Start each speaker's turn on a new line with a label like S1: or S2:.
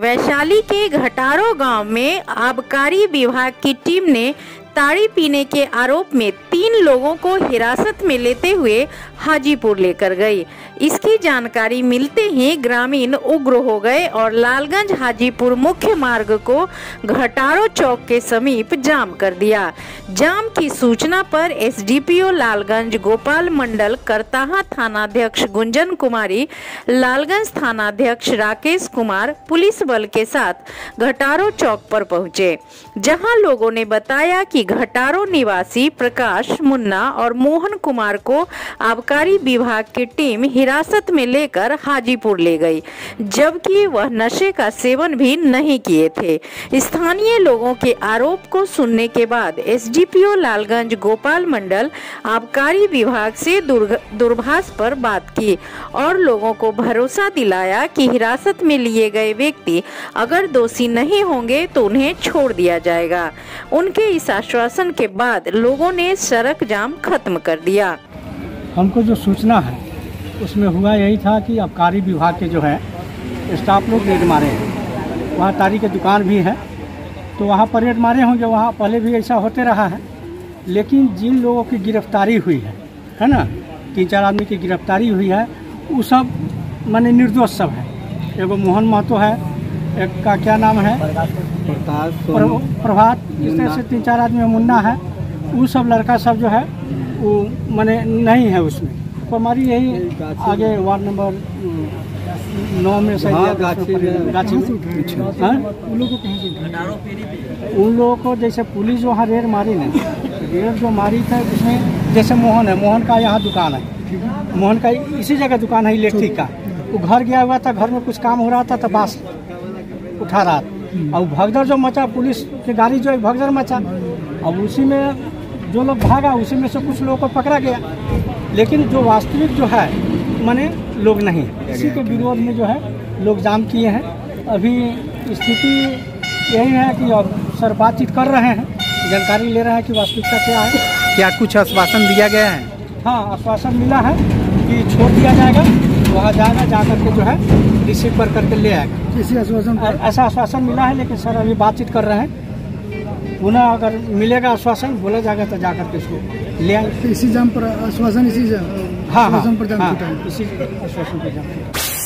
S1: वैशाली के घटारो गाँव में आबकारी विभाग की टीम ने ताड़ी पीने के आरोप में तीन लोगों को हिरासत में लेते हुए हाजीपुर लेकर गई। इसकी जानकारी मिलते ही ग्रामीण उग्र हो गए और लालगंज हाजीपुर मुख्य मार्ग को घटारो चौक के समीप जाम कर दिया। जाम की सूचना पर एसडीपीओ लालगंज गोपाल मंडल, करताहा थानाध्यक्ष गुंजन कुमारी, लालगंज थानाध्यक्ष राकेश कुमार पुलिस बल के साथ घटारो चौक पर पहुँचे, जहाँ लोगों ने बताया कि घटारो निवासी प्रकाश मुन्ना और मोहन कुमार को आबकारी विभाग की टीम हिरासत में लेकर हाजीपुर ले गई, जबकि वह नशे का सेवन भी नहीं किए थे। स्थानीय लोगों के आरोप को सुनने के बाद एसडीपीओ लालगंज गोपाल मंडल आबकारी विभाग से दूरभाष पर बात की और लोगों को भरोसा दिलाया कि हिरासत में लिए गए व्यक्ति अगर दोषी नहीं होंगे तो उन्हें छोड़ दिया जाएगा। उनके इस आश्वासन के बाद लोगों ने सड़क जाम खत्म कर दिया।
S2: हमको जो सूचना है, उसमें हुआ यही था कि आबकारी विभाग के जो है, स्टाफ लोग रेड मारे हैं। वहाँ तारी के दुकान भी है तो वहाँ पर रेड मारे होंगे। वहाँ पहले भी ऐसा होते रहा है, लेकिन जिन लोगों की गिरफ्तारी हुई है है ना, तीन चार आदमी की गिरफ्तारी हुई है, वो सब माने निर्दोष सब है। एगो मोहन महतो है एक का क्या नाम है? प्रभात इस तरह से तीन चार आदमी मुन्ना है वो सब लड़का सब जो है वो मैंने नहीं है उसमें। तो हमारी यही आगे वार्ड नंबर नौ में से गाछी में। हाँ? उन लोगों को जैसे पुलिस वहाँ रेड मारी ना रेड जो मारी था उसमें जैसे मोहन है मोहन का यहाँ दुकान है। मोहन का इसी जगह दुकान है इलेक्ट्रिक का। वो घर गया हुआ था घर में कुछ काम हो रहा था तो बास उठा रहा था। और भगदड़ जो मचा पुलिस की गाड़ी जो है भगदड़ मचा। अब उसी में जो लोग भागा उसी में से कुछ लोगों को पकड़ा गया। लेकिन जो वास्तविक जो है माने लोग नहीं इसी के विरोध में जो है लोग जाम किए हैं। अभी स्थिति यही है कि अब सर बातचीत कर रहे हैं। जानकारी ले रहे हैं कि वास्तविकता क्या है।
S3: क्या कुछ आश्वासन दिया गया है?
S2: हाँ आश्वासन मिला है। कि छोड़ दिया जाएगा वहाँ जाएगा जा करके जो है रिसीव कर करके ले आएगा।
S3: किसी आश्वासन
S2: ऐसा आश्वासन मिला है लेकिन सर अभी बातचीत कर रहे हैं। पुनः अगर मिलेगा आश्वासन बोला जाएगा तो जा करके उसको ले आएगा।
S3: इसी जम पर आश्वासन इसी
S2: हाँ हाँ,
S3: पर जाम
S2: हाँ इसी आश्वासन पर जाम